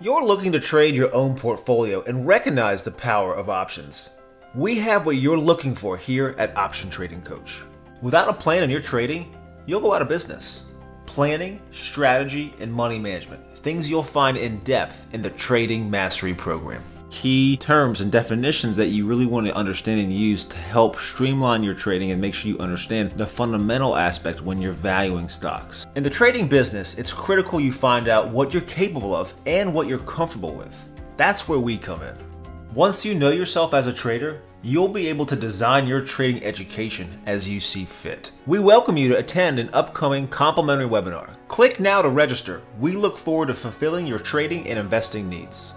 You're looking to trade your own portfolio and recognize the power of options. We have what you're looking for here at Option Trading Coach. Without a plan in your trading, you'll go out of business. Planning, strategy, and money management, things you'll find in depth in the Trading Mastery Program. Key terms and definitions that you really want to understand and use to help streamline your trading and make sure you understand the fundamental aspect when you're valuing stocks. In the trading business, it's critical you find out what you're capable of and what you're comfortable with. That's where we come in. Once you know yourself as a trader, you'll be able to design your trading education as you see fit. We welcome you to attend an upcoming complimentary webinar. Click now to register. We look forward to fulfilling your trading and investing needs.